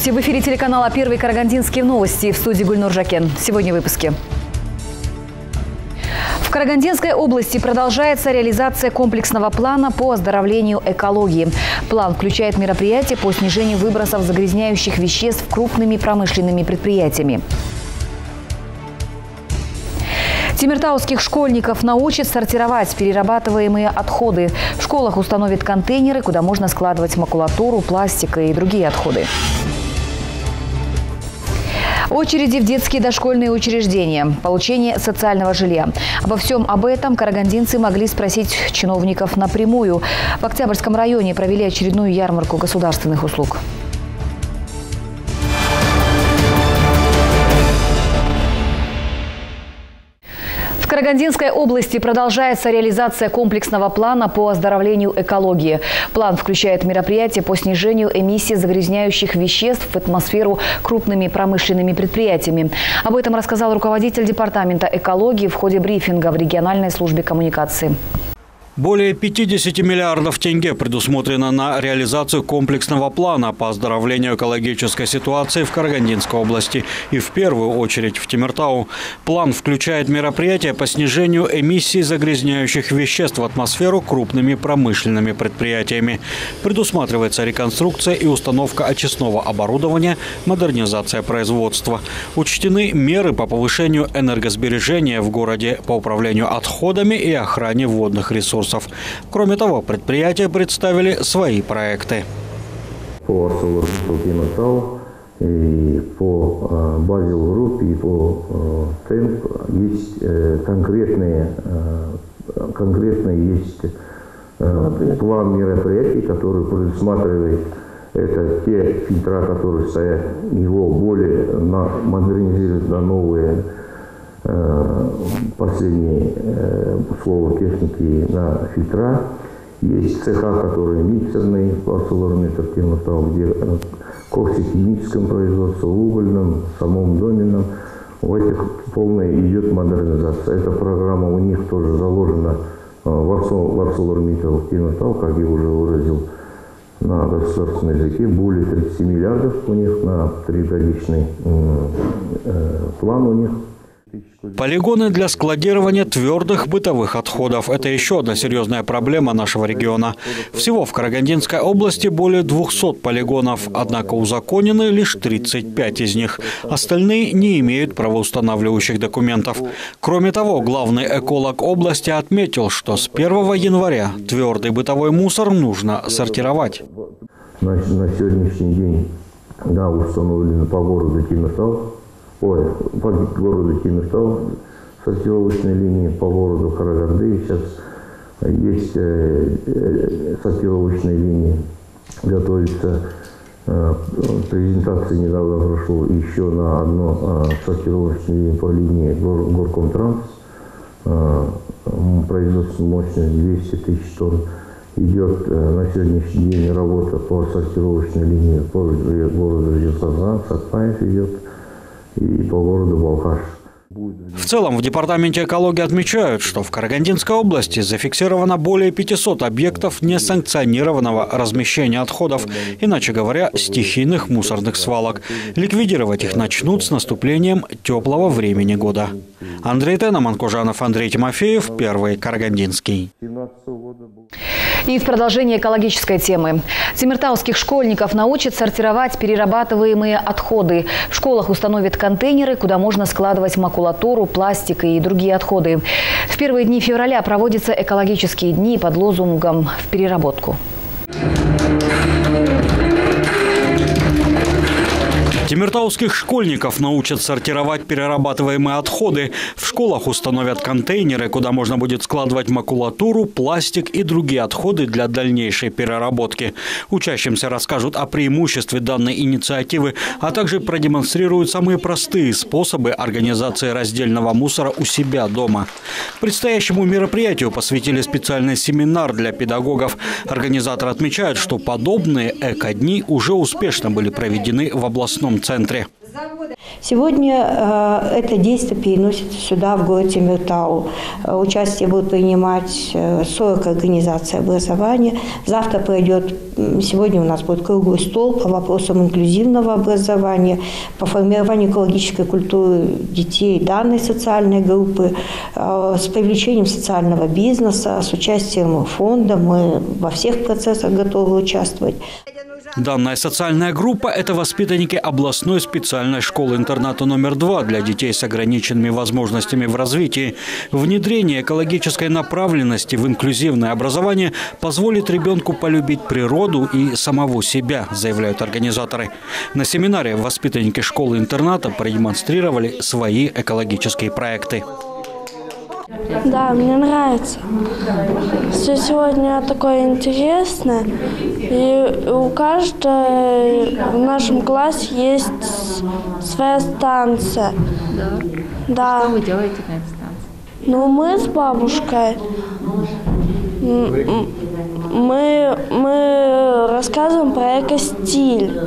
Здравствуйте! В эфире телеканала «Первый Карагандинские новости» в студии Гульнур Жакен. Сегодня в выпуске. В Карагандинской области продолжается реализация комплексного плана по оздоровлению экологии. План включает мероприятия по снижению выбросов загрязняющих веществ крупными промышленными предприятиями. Тимиртауских школьников научат сортировать перерабатываемые отходы. В школах установят контейнеры, куда можно складывать макулатуру, пластик и другие отходы. Очереди в детские дошкольные учреждения, получение социального жилья. Обо всем об этом карагандинцы могли спросить чиновников напрямую. В Октябрьском районе провели очередную ярмарку государственных услуг. Карагандинской области продолжается реализация комплексного плана по оздоровлению экологии. План включает мероприятия по снижению эмиссии загрязняющих веществ в атмосферу крупными промышленными предприятиями. Об этом рассказал руководитель Департамента экологии в ходе брифинга в региональной службе коммуникации. Более 50 миллиардов тенге предусмотрено на реализацию комплексного плана по оздоровлению экологической ситуации в Карагандинской области и в первую очередь в Тимиртау. План включает мероприятия по снижению эмиссий загрязняющих веществ в атмосферу крупными промышленными предприятиями. Предусматривается реконструкция и установка очистного оборудования, модернизация производства. Учтены меры по повышению энергосбережения в городе по управлению отходами и охране водных ресурсов ресурсов. Кроме того, предприятия представили свои проекты. По ArcelorMittal и по э, Базил Групп и по э, Темп есть э, конкретные, конкретные есть план мероприятий, который предусматривает это те фильтра, которые стоят, его более на, модернизируют на новые последние э, слово техники на фильтра. Есть цеха, которые миксерные, ArcelorMittal Темнотал, где э, коксохимическом производстве, угольном, самом доменном. В этих полная идет модернизация. Эта программа у них тоже заложена в ArcelorMittal Темнотал, как я уже выразил, на государственном языке более 30 миллиардов у них на тригодичный план у них Полигоны для складирования твердых бытовых отходов – это еще одна серьезная проблема нашего региона. Всего в Карагандинской области более 200 полигонов, однако узаконены лишь 35 из них. Остальные не имеют правоустанавливающих документов. Кроме того, главный эколог области отметил, что с 1 января твердый бытовой мусор нужно сортировать. На, сегодняшний день да, установлено по городу Тимиртау ой, по городу Тимиртау, сортировочной линии по городу Караганды. Сейчас есть э, э, сортировочные линии, готовится э, презентация недавно прошел еще на одно сортировочную линию по линии Гор, Горкомтранс. Производство мощность 200 тысяч тонн. Идет на сегодняшний день работа по сортировочной линии по городу Жирсазан, Сатпаев идет и по городу Балхаш. В целом, в Департаменте экологии отмечают, что в Карагандинской области зафиксировано более 500 объектов несанкционированного размещения отходов, иначе говоря, стихийных мусорных свалок. Ликвидировать их начнут с наступлением теплого времени года. Андрей Теноман, Кужанов, Андрей Тимофеев, Первый Карагандинский. И в продолжение экологической темы. Тимиртауских школьников научат сортировать перерабатываемые отходы. В школах установят контейнеры, куда можно складывать макулатуру, пластик и другие отходы. В первые дни февраля проводятся экологические дни под лозунгом «В переработку». Тимиртауских школьников научат сортировать перерабатываемые отходы. В школах установят контейнеры, куда можно будет складывать макулатуру, пластик и другие отходы для дальнейшей переработки. Учащимся расскажут о преимуществе данной инициативы, а также продемонстрируют самые простые способы организации раздельного мусора у себя дома. Предстоящему мероприятию посвятили специальный семинар для педагогов. Организатор отмечает, что подобные эко-дни уже успешно были проведены в областном центре. Сегодня э, это действие переносится сюда, в город Тимиртау. Э, участие будут принимать э, 40 организаций образования. Завтра пройдет, сегодня у нас будет круглый стол по вопросам инклюзивного образования, по формированию экологической культуры детей данной социальной группы, э, с привлечением социального бизнеса, с участием фонда. Мы во всех процессах готовы участвовать. Данная социальная группа – это воспитанники областной специальной школы-интерната номер два для детей с ограниченными возможностями в развитии. Внедрение экологической направленности в инклюзивное образование позволит ребенку полюбить природу и самого себя, заявляют организаторы. На семинаре воспитанники школы-интерната продемонстрировали свои экологические проекты. Да, мне нравится. Все сегодня такое интересное. И у каждой в нашем классе есть своя станция. Да? Да. Что вы делаете на этой станции? Ну, мы с бабушкой, мы, мы рассказываем про экостиль,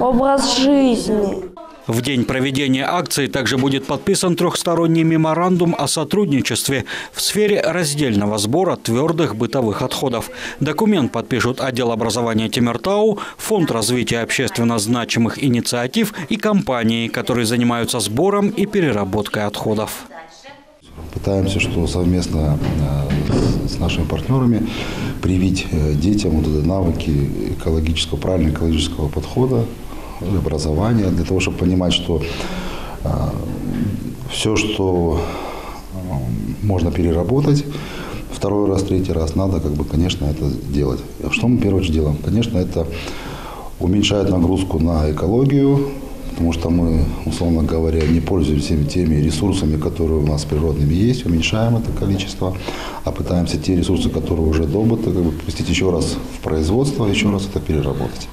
образ жизни. В день проведения акции также будет подписан трехсторонний меморандум о сотрудничестве в сфере раздельного сбора твердых бытовых отходов. Документ подпишут отдел образования Тимиртау, Фонд развития общественно значимых инициатив и компании, которые занимаются сбором и переработкой отходов. Пытаемся, что совместно э, с нашими партнерами привить э, детям вот эти навыки экологического, правильного экологического подхода, образования, для того, чтобы понимать, что э, все, что можно переработать, второй раз, третий раз надо, как бы, конечно, это делать. Что мы первое делаем? Конечно, это уменьшает нагрузку на экологию, потому что мы, условно говоря, не пользуемся теми ресурсами, которые у нас природными есть, уменьшаем это количество, а пытаемся те ресурсы, которые уже добыты, как бы пустить еще раз в производство, еще раз это переработать.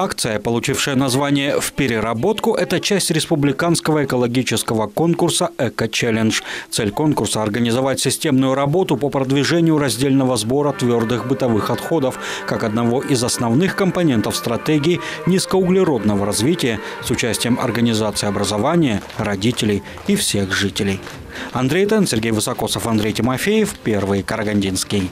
Акция, получившая название «В переработку», это часть республиканского экологического конкурса «Эко-челлендж». Цель конкурса – организовать системную работу по продвижению раздельного сбора твердых бытовых отходов как одного из основных компонентов стратегии низкоуглеродного развития с участием организации образования, родителей и всех жителей. Андрей Тен, Сергей Высокосов, Андрей Тимофеев, Первый Карагандинский.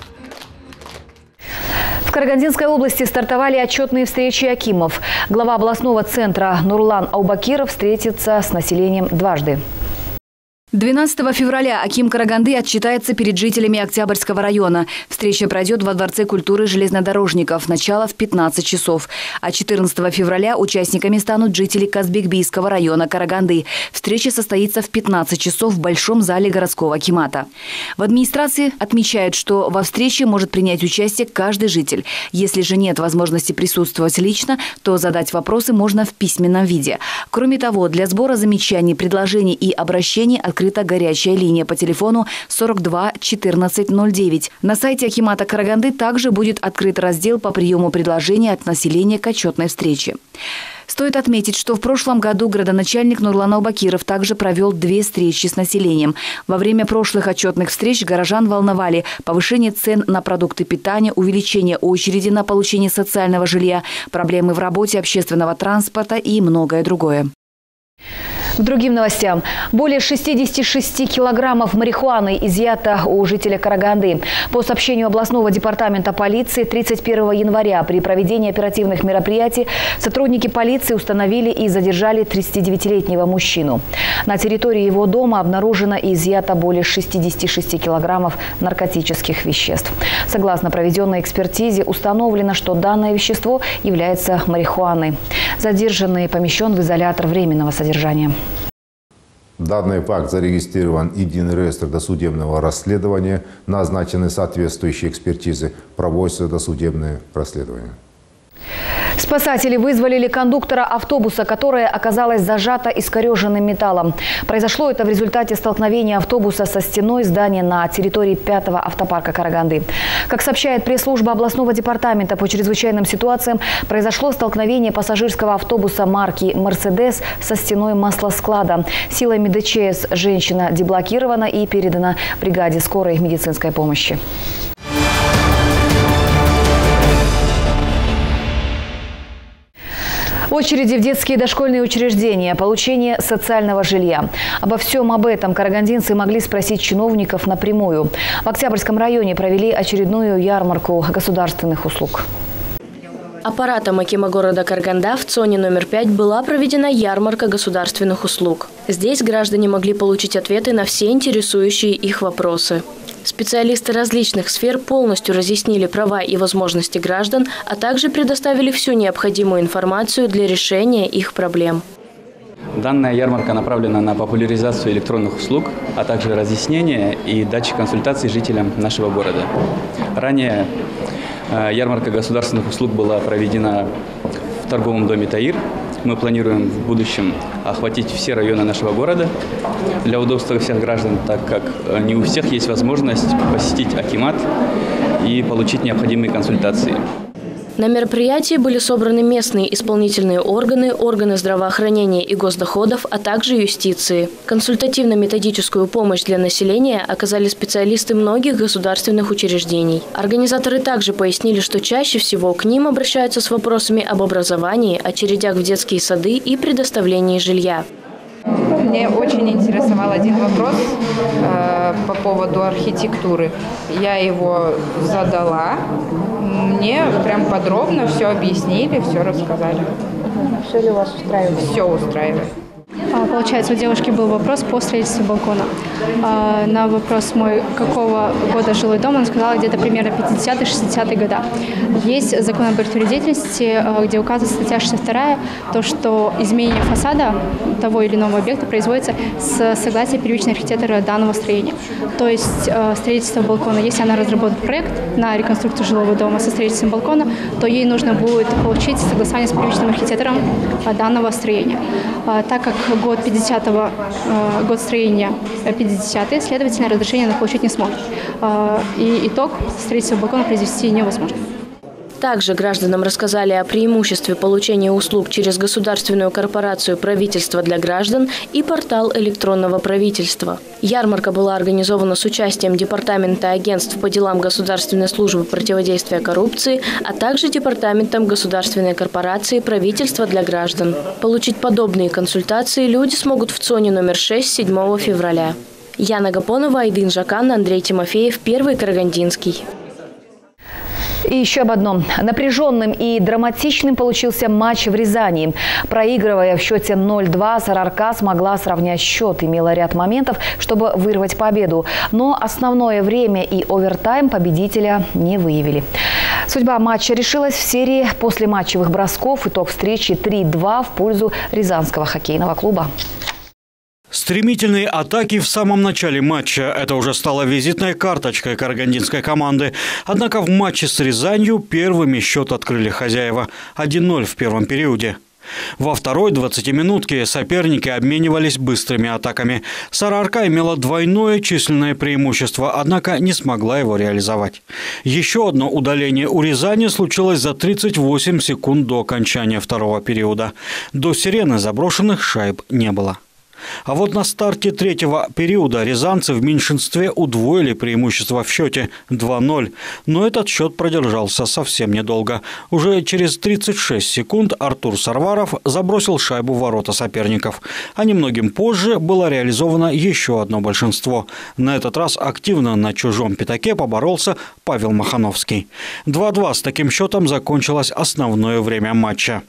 Карагандинской области стартовали отчетные встречи Акимов. Глава областного центра Нурлан Аубакиров встретится с населением дважды. 12 февраля Аким Караганды отчитается перед жителями Октябрьского района. Встреча пройдет во Дворце культуры железнодорожников. Начало в 15 часов. А 14 февраля участниками станут жители Казбекбийского района Караганды. Встреча состоится в 15 часов в Большом зале городского Акимата. В администрации отмечают, что во встрече может принять участие каждый житель. Если же нет возможности присутствовать лично, то задать вопросы можно в письменном виде. Кроме того, для сбора замечаний, предложений и обращений открыт открыта горячая линия по телефону 42 14 09. На сайте Акимата Караганды также будет открыт раздел по приему предложений от населения к отчетной встрече. Стоит отметить, что в прошлом году градоначальник Нурлан Албакиров также провел две встречи с населением. Во время прошлых отчетных встреч горожан волновали повышение цен на продукты питания, увеличение очереди на получение социального жилья, проблемы в работе общественного транспорта и многое другое. К другим новостям. Более 66 килограммов марихуаны изъято у жителя Караганды. По сообщению областного департамента полиции, 31 января при проведении оперативных мероприятий сотрудники полиции установили и задержали 39-летнего мужчину. На территории его дома обнаружено и изъято более 66 килограммов наркотических веществ. Согласно проведенной экспертизе, установлено, что данное вещество является марихуаной. Задержанный помещен в изолятор временного содержания. Данный факт зарегистрирован единый реестр досудебного расследования, назначены соответствующие экспертизы, проводятся досудебные расследования. Спасатели вызволили кондуктора автобуса, которое оказалось зажато искореженным металлом. Произошло это в результате столкновения автобуса со стеной здания на территории пятого автопарка Караганды. Как сообщает пресс-служба областного департамента по чрезвычайным ситуациям, произошло столкновение пассажирского автобуса марки «Мерседес» со стеной маслосклада. Силами ДЧС женщина деблокирована и передана бригаде скорой медицинской помощи. Очереди в детские и дошкольные учреждения, получение социального жилья. Обо всем об этом карагандинцы могли спросить чиновников напрямую. В Октябрьском районе провели очередную ярмарку государственных услуг. Аппаратом Акима города Карганда в ЦОНе номер 5 была проведена ярмарка государственных услуг. Здесь граждане могли получить ответы на все интересующие их вопросы. Специалисты различных сфер полностью разъяснили права и возможности граждан, а также предоставили всю необходимую информацию для решения их проблем. Данная ярмарка направлена на популяризацию электронных услуг, а также разъяснение и дачу консультаций жителям нашего города. Ранее э, ярмарка государственных услуг была проведена в торговом доме «Таир», мы планируем в будущем охватить все районы нашего города для удобства всех граждан, так как э, не у всех есть возможность посетить Акимат и получить необходимые консультации. На мероприятии были собраны местные исполнительные органы, органы здравоохранения и госдоходов, а также юстиции. Консультативно-методическую помощь для населения оказали специалисты многих государственных учреждений. Организаторы также пояснили, что чаще всего к ним обращаются с вопросами об образовании, очередях в детские сады и предоставлении жилья. Мне очень интересовал один вопрос э, по поводу архитектуры. Я его задала. Мне прям подробно все объяснили, все рассказали. Все ли вас устраивает? Все устраивает. А, получается, у девушки был вопрос по строительству балкона. А, на вопрос мой, какого года жилой дом, она сказала где-то примерно 50-60 года. Есть закон об деятельности, а, где указывает статья 62, то, что изменение фасада того или иного объекта производится с согласия первичного архитектора данного строения. То есть строительство балкона, если она разработает проект на реконструкцию жилого дома со строительством балкона, то ей нужно будет получить согласование с первичным архитектором данного строения. Так как год 50-го, э, год строения 50-й, следовательно, разрешение она получить не сможет. Э, и итог строительства балкона произвести невозможно. Также гражданам рассказали о преимуществе получения услуг через государственную корпорацию «Правительство для граждан» и портал электронного правительства. Ярмарка была организована с участием Департамента агентств по делам Государственной службы противодействия коррупции, а также Департаментом государственной корпорации «Правительство для граждан». Получить подобные консультации люди смогут в ЦОНе номер 6 7 февраля. Яна Гапонова, Айдын Жакан, Андрей Тимофеев, Первый Карагандинский. И еще об одном. Напряженным и драматичным получился матч в Рязани. Проигрывая в счете 0-2, Сарарка смогла сравнять счет. Имела ряд моментов, чтобы вырвать победу. Но основное время и овертайм победителя не выявили. Судьба матча решилась в серии после матчевых бросков. Итог встречи 3-2 в пользу Рязанского хоккейного клуба. Стремительные атаки в самом начале матча – это уже стало визитной карточкой карагандинской команды. Однако в матче с Рязанью первыми счет открыли хозяева – 1-0 в первом периоде. Во второй 20-минутке соперники обменивались быстрыми атаками. Сарарка имела двойное численное преимущество, однако не смогла его реализовать. Еще одно удаление у Рязани случилось за 38 секунд до окончания второго периода. До сирены заброшенных шайб не было. А вот на старте третьего периода рязанцы в меньшинстве удвоили преимущество в счете 2-0. Но этот счет продержался совсем недолго. Уже через 36 секунд Артур Сарваров забросил шайбу в ворота соперников. А немногим позже было реализовано еще одно большинство. На этот раз активно на чужом пятаке поборолся Павел Махановский. 2-2 с таким счетом закончилось основное время матча.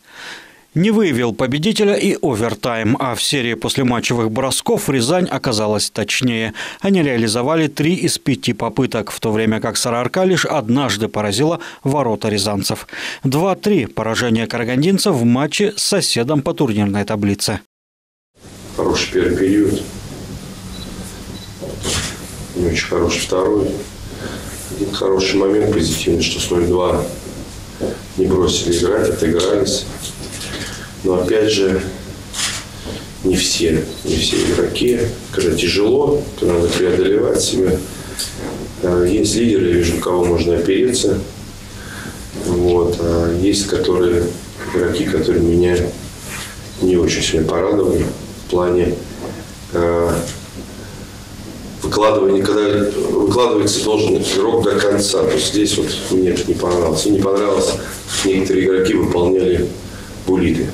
Не выявил победителя и овертайм, а в серии послематчевых бросков Рязань оказалась точнее. Они реализовали три из пяти попыток, в то время как Сарарка лишь однажды поразила ворота рязанцев. 2-3 поражение карагандинцев в матче с соседом по турнирной таблице. Хороший первый период. Не очень хороший второй. Один хороший момент позитивный, что с 0-2 не бросили играть, отыгрались. Но опять же, не все, не все игроки, когда тяжело, то надо преодолевать себя. Есть лидеры, я вижу, кого можно опереться. Вот. А есть которые, игроки, которые меня не очень сегодня порадовали в плане э, выкладывания, когда выкладывается должен игрок до конца. То есть здесь вот мне не понравилось. И не понравилось, некоторые игроки выполняли булиты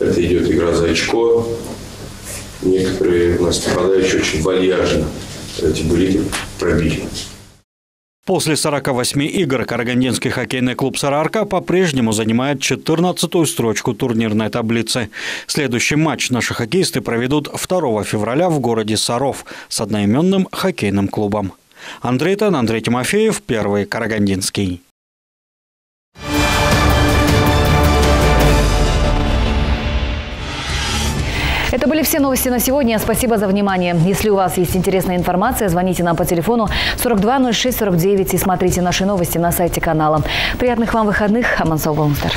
Это идет игра за очко. Некоторые у нас нападающие очень вальяжно эти булики пробили. После 48 игр Карагандинский хоккейный клуб «Сарарка» по-прежнему занимает 14-ю строчку турнирной таблицы. Следующий матч наши хоккеисты проведут 2 февраля в городе Саров с одноименным хоккейным клубом. Андрей Тан, Андрей Тимофеев, Первый Карагандинский. Это были все новости на сегодня. Спасибо за внимание. Если у вас есть интересная информация, звоните нам по телефону 420649 и смотрите наши новости на сайте канала. Приятных вам выходных. Амансол Баумстер.